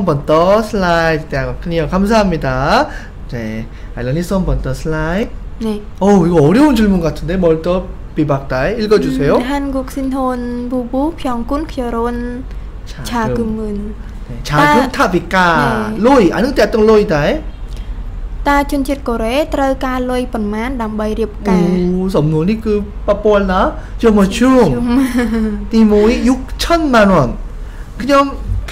번더 슬라이드 대학 클리어 감사합니다. 네, 알라니 썸 번더 슬라이드. 네. 어 이거 어려운 질문 같은데 멀더 비박다이 읽어주세요. 음, 한국 신혼 부부 병군 결혼 자금은 네, 자금 타비까 네. 로이 아는 때 어떤 로이다이? តើជនជាតិកូរ៉េត្រូវការលុយប៉ុន្មានដើម្បីរៀបការ 오 선물이 그 빠뽀알나 저뭐춤 ជុំ 띠모이 6천만 원.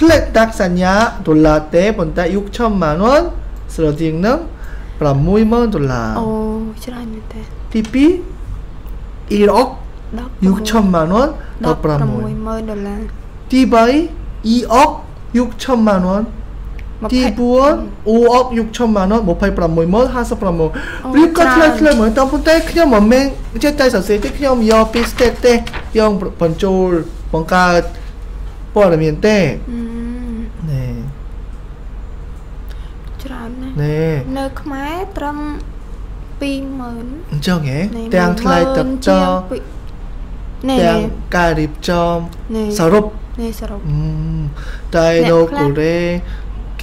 그냥 플랫 닥사냐 돌라 때 본다 6천만 원. 스러딩능 브라모이먼 돌라. អូច្រើនមែនតើ TP 1억 6천만 원. 더 브라모이. 160,000ដុល្លារ 디바이 2억 6천만 원. 20 디부원 5억 6천만 원. 모파이 브라모이먼 하서 브라모. 어, 리카 짠. 틀라틀라 뭐 일단 본다 그냥 뭐맨 이제 따서 쓸때 그냥 여 비슷할 때영 번쫄 뭔가 뽀아르면 때 ណានេះនៅខ្មែរត្រឹម20000អញ្ចឹងហ៎ទាំងថ្លៃទឹកចោទាំងការរៀបចំសរុបនេះសរុបតែនៅកូរ៉េ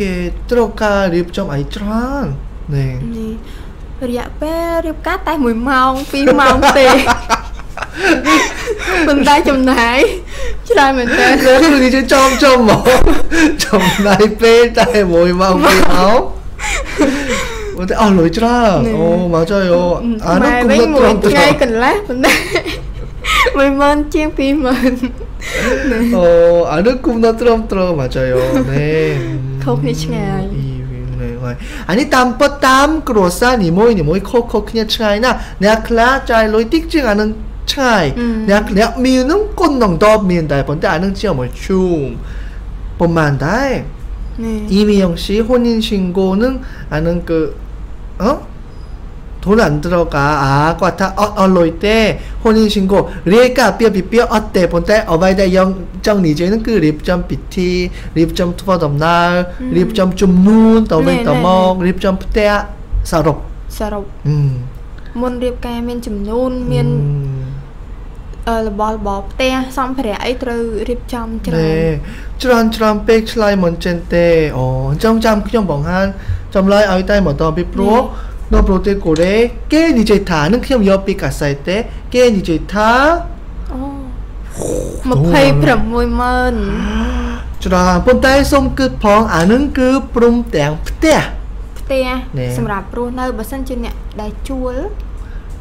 គេត្រូវការរៀបចំឲ្យច្រើននេះរយៈពេលរៀបការតែ1ម៉ោង2ម៉ោងទេមិនដែរចំណាយច្រើនមែនតើគឺនិយាយចំចំហ្មងចំណាយពេលតែ1ម៉ោង2ម៉ោង តែអស់លុយច្រើនអូមកចុយអូអានោះគុំទៅថ្ងៃកន្លះប៉ុន្តែ10000ជាង20000អូអានោះគុំទៅត្រឹមត្រូវមកចុយអូនេះខុសគ្នាឆ្ងាយហើយអានេះតាមពិតតាមគ្រួសារនីមួយនីមួយខុសខុសគ្នាឆ្ងាយណាស់អ្នកខ្លះចាយលុយតិចជាងអានឹងឆ្ងាយអ្នកអ្នកមាននឹងគុណនឹងតបមានតែប៉ុន្តែអានឹងជាមកជុំប្រហែលដែរ 네. 이미영 씨 혼인 신고는 아는 그 어? 돈 안 들어가. 아 과타 어, 어 얼로이 때 혼인 신고. 리에까 뼈 비뼈 어때? 본때 어바이다 영정 니제는 그 립점 비티 립점 투버덤날 음. 립점 좀눈 더메 더먹 립점 푸테야 사롭. 사롭. 음뭔 립까 맨 좀눈 면 របស់របរផ្ទះសម្ភារៈអីត្រូវរៀបចំច្រើនច្រើនច្រើនពេកឆ្លើយមិនចេញទេអូអញ្ចឹងចាំខ្ញុំបង្ហាញចម្លើយឲ្យតែម្ដងពីព្រោះនៅប្រទេសកូរ៉េគេនិយាយថានឹងខ្ញុំយកពីកាសែតទេគេនិយាយថាអូ26ម៉ឺនច្រើនប៉ុន្តែសូមគិតផងអានឹងគឺព្រមទាំងផ្ទះផ្ទះសម្រាប់ព្រោះនៅបើសិនជាអ្នកដែលជួល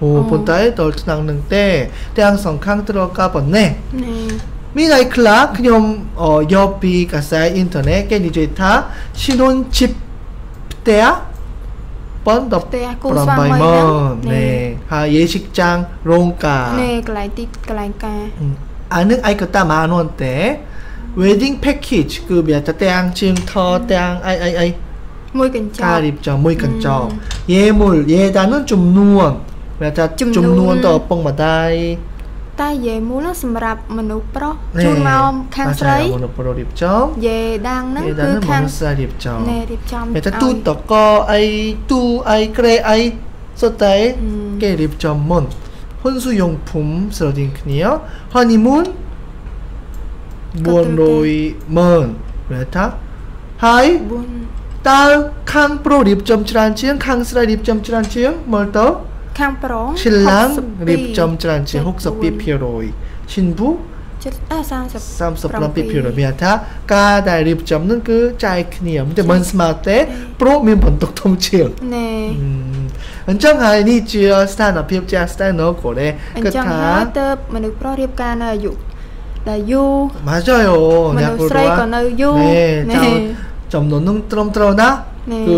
오 어. 본따에 덜트 낚는 때 대항성 캉 들어가 봤네 នេះ 미나이 클라 그냥 어 여비 가사 인터넷 깨 이제 다 신혼집 때야 번더 ផ្ទះគូស្វាមីហ្នឹង 브람바이먼 네. 아 예식장 롱가 នេះកន្លែងទីកន្លែងការ 음, 아는 아이거다 만 원대 웨딩 패키지 그 미아타 땡 지금 터 땡 아이 아이 아이 មួយកញ្ចប់ 가립죠 모이 근죠 음. 예물 예단은 좀 누원 미아 វាថាចំនួនតឪពុកម្ដាយតែនិយាយមូលសម្រាប់មនុស្សប្រុសជូនមកខាងស្រីមនុស្សប្រុសរៀបចំយេដាងហ្នឹងគឺខាងស្រីរៀបចំណែរៀបចំតែទូតកអីទូអីក្រេអីសុទ្ធតែគេរៀបចំមុនហ៊ុនស៊ូយ៉ុងភុំស្រដៀងគ្នា honeymoon 400ម៉ឺនព្រះថាហើយតើខាងប្រុសរៀបចំច្រើនជាងខាងស្រីរៀបចំច្រើនជាងមើលទៅ ខាងប្រុងឈិនឡើងរៀបចំច្រើនជាង62%ឈិនវូ37%មានថាការដែលរៀបចំនឹងគឺចែកគ្នាតែមិនស្មើទេព្រោះមានបន្ទុកធំជាងណែអញ្ចឹងហើយនេះជាស្ថានភាពជាស្ថាននោះគាត់គេថាទៅមនុស្សប្រុសរៀបការនៅអាយុដែលយូរមកចុយអូអ្នកស្រីក៏នៅយូរណែចំនួននឹងត្រឹមត្រូវណាគឺ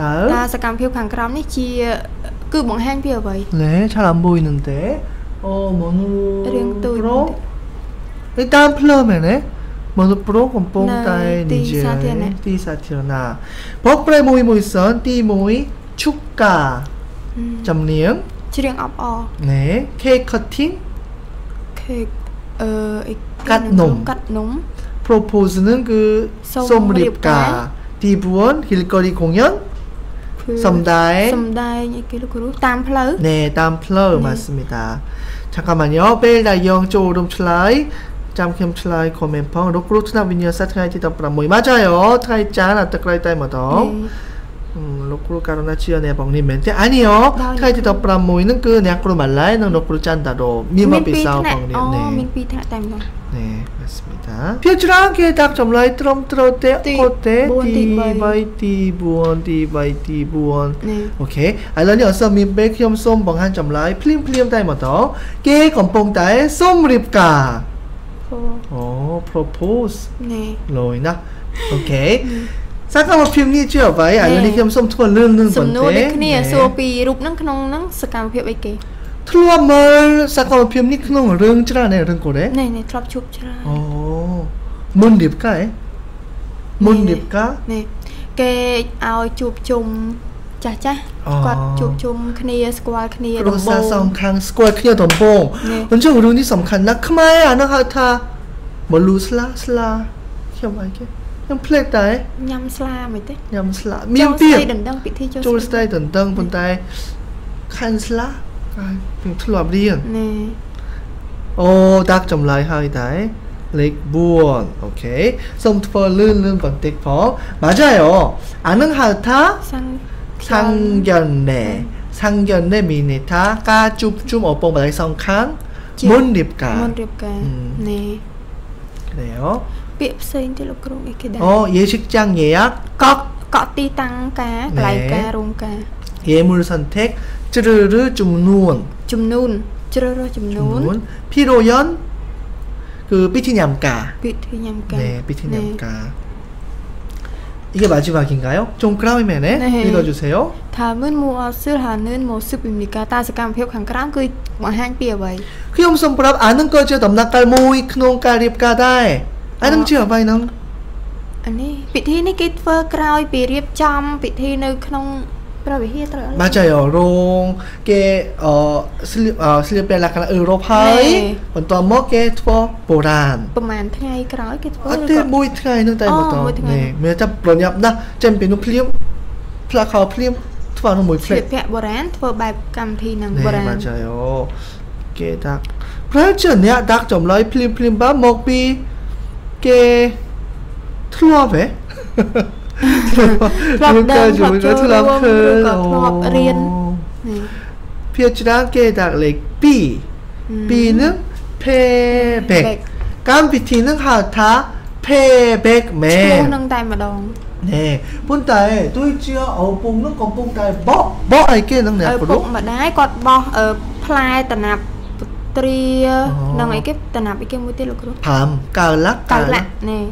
តើតើសកម្មភាពខាងក្រោមនេះជា គឺបង្ហាញពីអ្វីណែឆ្លាមមួយនឹងទេអូមនុស្សរឿងទូចទៅតាមផ្លូវមែនទេមនុស្សប្រុសកំពុងតែនិយាយទីសាធារណៈបកប្រែមួយមួយសិនទី1ឈុកកាចំនួនច្រៀងអបអណែ cake cutting cake អឺកាត់នំកាត់នំ propose នឹងគឺសូមរៀបការទី4 hilkori 공연 គ្រូសំដែងសំដែងអីគេលោកគ្រូតាមផ្លូវណែតាមផ្លូវម៉ាស្មីតាឆាកម៉ាញ៉ូពេលដែលយើងចូលរួមឆ្លើយចាំខ្ញុំឆ្លើយ comment ផងលោកគ្រូឆ្នាំវិញ្ញាសាថ្ងៃទី16មកចាយអូថ្ងៃច័ន្ទអាទិត្យក្រោយតែម្ដង លោកគ្រូករុណាជាអ្នកបងនេះមែនទេអានេះអូថ្ងៃទី16ហ្នឹងគឺអ្នកគ្រូម៉ាឡៃនិងលោកគ្រូច័ន្ទតារោមានមកពីសៅបងនេះនេះមានពីរថ្នាក់តែម្ដងនេះបាទស្មីតាភាគច្រើនគេដាក់ចម្លើយត្រឹមត្រូវទេអូទេទី3ទី4ទី3ទី4អូខេឥឡូវនេះអត់សូវមានពេលខ្ញុំសូមបង្ហាញចម្លើយភ្លាមភ្លាមតែម្ដងគេកំពុងតែសូមរៀបការអូ propose នេះលយណាអូខេ សកម្មភាពនេះជាអ្វីឥឡូវនេះខ្ញុំសូមធ្វើលឿនលឿនសំបន្ណួរតិចដូចគ្នាសួរពីរូបហ្នឹងក្នុងហ្នឹងសកម្មភាពអីគេធ្លាប់មើលសកម្មភាពនេះក្នុងរឿងច្រើនណាស់រឿងកូរ៉េនេះនេះធ្លាប់ជួបច្រើនអូមុនរៀបការឯងមុនរៀបការនេះគេឲ្យជួបជុំចាស់ចាស់អូគាត់ជួបជុំគ្នាស្គាល់គ្នាគ្រួដំបូសារងសំខាន់ស្គាល់គ្នាដំបូងនេះអញ្ចឹងរឿងនេះសំខាន់ណាស់ខ្មែរអានោះហៅថាមលូស្លាស្លាខ្ញុំអីគេ ខ្ញុំភ្លេចតែ ញ៉ាំស្លាមិនទេ ញ៉ាំស្លាមាន ចូល ពី ស្ដីដណ្ដឹងពិធីចូល ចូលស្ដីដណ្ដឹងប៉ុន្តែខាន់ស្លាហើយខ្ញុំធ្លាប់រៀន នេះ អូដាក់ចម្លើយហើយដែរលេខ4អូខេសូមធ្វើលឿនលឿនបន្តិចផង 맞아요អានឹងហៅថា សាំង 상견례 상견례 미니타 까쭈쭈 어뽕 바닥 성칸 문립가 មុនរៀបការ អឺ នេះ 그래요 ពាក្យផ្សេងទៀតលោកគ្រូអីគេដែរ 어 예식장 예약 កក់កក់ទីតាំងការកន្លែង ណែ ការរោងការ 예물 선택 쯔르르 줌누온 ចំនួនជ្រើសរើសចំនួន 줌누온 피로연 그 삐티냠가 ពិធីញ៉ាំការ 네 삐티냠가 이게 마지막인가요? 좀 크라우면에 네. 읽어주세요 ថាមិនមួអសិលហានឿនមកស៊ឹបវិមីកាតាសកម្មភាពខាងក្រោមគឺបង្ហាញពីអ្វី 그럼 손브랍 아는 거죠 넘나깔 모이 크농 까립 가다에 អានឹងជាអ្វីហ្នឹងអានេះពិធីនេះគេធ្វើក្រោយពីរៀបចំពិធីនៅក្នុងព្រះវិហារត្រូវអីបាទចៃរងគេអឺស្លៀកស្លៀកពាក់លក្ខណៈអឺរ៉ុបហើយបន្ទាប់មកគេធ្វើបុរាណប្រហែលថ្ងៃក្រោយគេធ្វើអត់ទេមួយថ្ងៃនោះតែម្ដងនេះមានតែប្រញាប់ណាស់ចេញពីនោះភ្លាមផ្លាក់ខោភ្លាមធ្វើនោះមួយផ្លេតស្លៀកពាក់បុរាណធ្វើបែបកម្មវិធីនឹងបុរាណបាទចៃអូគេដាក់ប្រើជាអ្នកដាក់ចម្លើយភ្លាមភ្លាមបាទមកពី គេធ្លាប់ហ៎ធ្លាប់ធ្លាប់ដឹងធ្លាប់ចូលធ្លាប់ឃើញធ្លាប់រៀនភាគច្រើនគេដាក់លេខ2 2នឹង payback កម្មវិធីនឹងហៅថា payback មែនឈ្មោះនឹងតែម្ដងណែប៉ុន្តែទោះជាឪពុកនឹងកំពុងតែបោះបោះឲ្យគេនឹងអ្នកព្រោះឪពុកម្ដាយគាត់បោះផ្លែតណាប់ ទ្រានឹងអីគេតំណាប់អីគេមួយទៀតលោកគ្រូផើមកៅលកកៅលកនេះ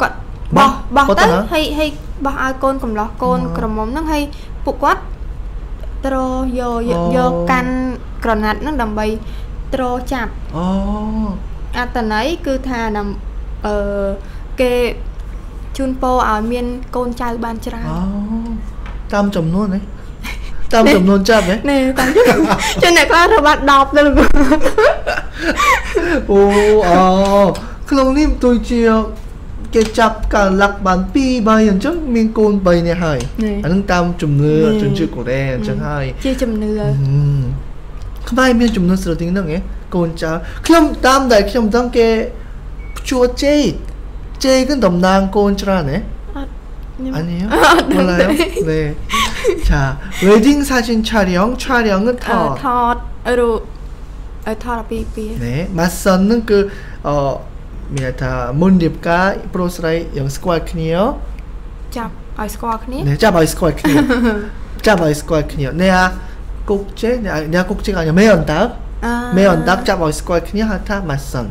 គាត់បោះបោះទៅហើយហើយបោះឲ្យកូនកំឡោះកូនក្រមុំហ្នឹងហើយពួកគាត់ត្រយកយកកាន់ក្រណាត់ហ្នឹងដើម្បីត្រចាប់អូអត្តន័យគឺថាអឺគេជូនពោឲ្យមានកូនចៅបានច្រើនតាមចំនួនហ្នឹង តាមចំនួនចាប់ហ៎ណែតាមជនអ្នកខ្លះរបាត់10ទៅលោកអូអូក្នុងនេះទុយជាគេចាប់កាលឡាក់បាន2 3អញ្ចឹងមានកូន3នាក់ហើយអានឹងតាមជំនឿជំនឿកូរ៉េអញ្ចឹងហើយជាជំនឿខ្មែរមានជំនឿស្រដៀងហ្នឹងហ៎កូនចៅខ្ញុំតាមដែលខ្ញុំដឹងគេជួជេជេគឺតំណាងកូនច្រើនហ៎អានេះអត់ដឹងទេ 자, 웨딩 사진 촬영, 촬영은 터. 터로 터라비비. 네, 맞서는 그 어, 미야타 문립과 프로스라이 영스코아크니요. 잡 아이스코아크니. 네, 잡 아이스코아크니. 잡 아이스코아크니요. 내가 꼭제, 내가 꼭제가 아니야 매연답. 아. 매연답 잡 아이스코아크니 하타 맞선.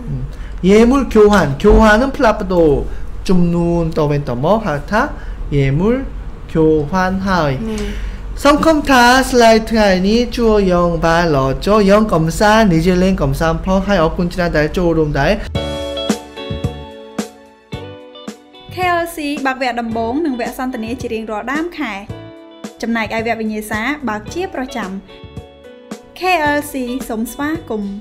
음. 예물 교환, 교환은 플라프도 좀 눈, 떠웬 떠머 하타 예물 交换ហើយសង្គមថាស្លាយថ្ងៃនេះជួយយងបានលចូលយងកំសាន្តនិយាយលេងកំសាន្តផងហើយអរគុណច្រើនដែលចូលរួមដែរ KLC បើកវគ្គដំបូងនិងវគ្គសន្ទនាជារៀងរាល់ដើមខែចំណែកឯវគ្គវិញ្ញាសាបើកជាប្រចាំ KLC សូមស្វាគមន៍